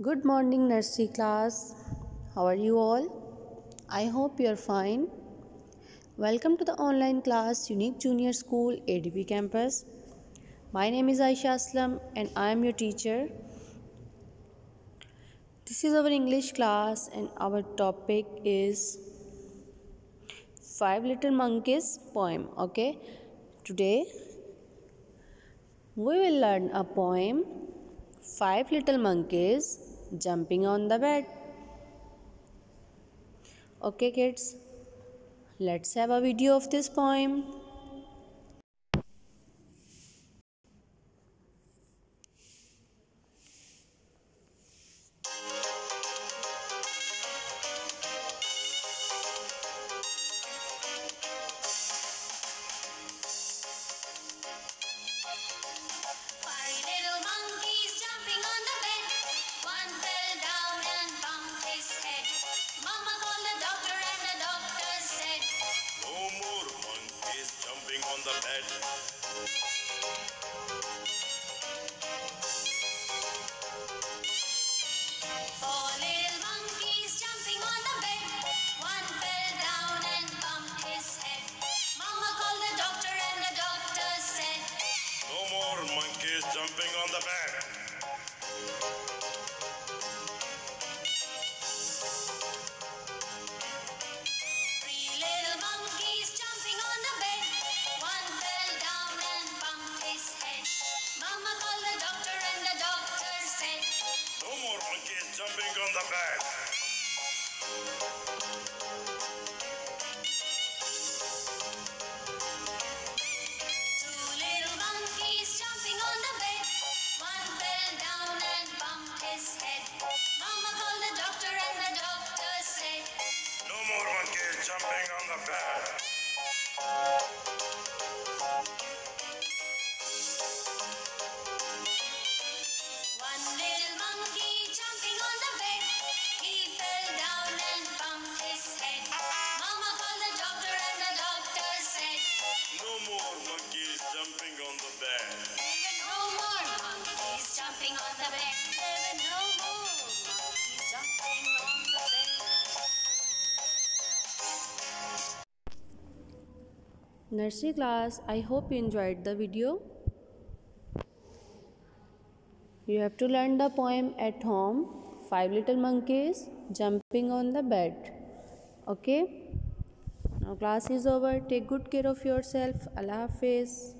Good morning, nursery class. How are you all? I hope you are fine. Welcome to the online class Unique Junior School ADP campus. My name is Aisha Aslam and I am your teacher. This is our English class and our topic is Five Little Monkeys poem. Okay, today we will learn a poem Five Little Monkeys Jumping on the Bed. Okay, kids, let's have a video of this poem. The bed. Four little monkeys jumping on the bed. One fell down and bumped his head. Mama called the doctor and the doctor said, No more monkeys jumping on the bed. Mama called the doctor and the doctor said, No more monkeys jumping on the bed. Two little monkeys jumping on the bed. One fell down and bumped his head. Mama called the doctor and the doctor said, No more monkeys jumping on the bed. Nursery class, I hope you enjoyed the video. You have to learn the poem at home. Five little monkeys jumping on the bed. Okay? Now class is over. Take good care of yourself. Allah Hafiz.